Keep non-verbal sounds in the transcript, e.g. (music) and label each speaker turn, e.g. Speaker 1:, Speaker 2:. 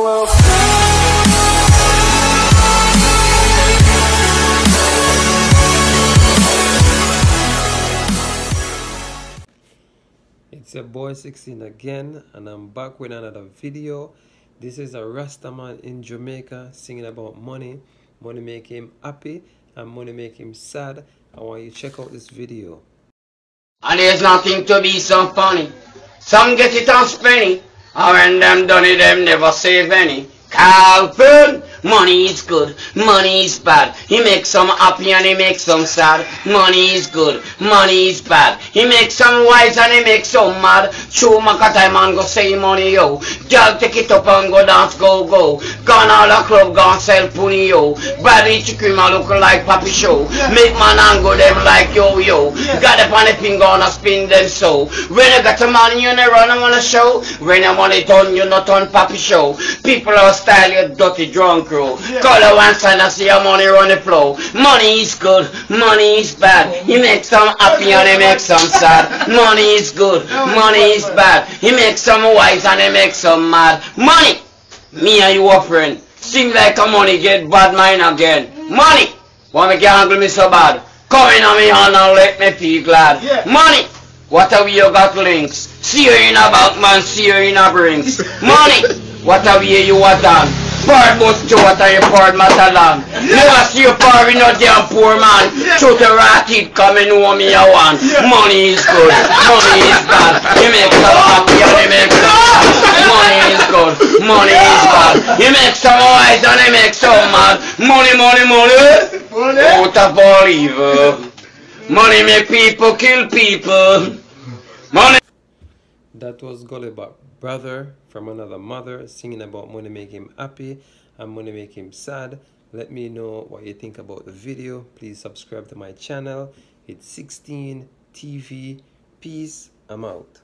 Speaker 1: It's your boy 16 again and I'm back with another video. This is a Rastaman in Jamaica singing about money. Money make him happy and money make him sad. I want you to check out this video.
Speaker 2: And there's nothing to be so funny. Some get it on spenny. And them done it, them never save any. Calvin, money is good, money is bad. He makes some happy and he makes some sad. Money is good, money is bad. He makes some wise and he makes some mad. Show Makatai man go say money yo. Girl take it up and go dance go go. Gone all the club gone sell pony yo. Bradley chicken man look like Papi show. Make man and go them like yo yo. Got up on the finger and spin them so. When you got a man you never run on a show. When you money done you not on Papi show. People are style, you dirty drunk crew. Yeah. Color one side and see your money run the flow. Money is good, money is bad. He makes some happy and he makes some sad. Money is good, oh, money is bad. He makes some wise and he makes some mad. Money! Me and you are friend. Sing like a money, get bad mind again. Money! Why make you handle me so bad? Come in on me hand and let me feel glad. Yeah. Money! What have you got links? See you in a back man, see you in a brinks. (laughs) Money! What a way you are done. Ford bus are you Ford Matalan. Never see you far in no damn poor man. Shoot a ratted coming home me a one. Money is good, money is bad. You make some happy and you make some Money is good, money is bad. You make some wise and you make some mad. Money, money, money. money. Out of all evil. Money make people kill people. Money.
Speaker 1: That was Gulliver brother from another mother singing about money make him happy and money make him sad. Let me know what you think about the video. Please subscribe to my channel. It's 16 TV. Peace. I'm out.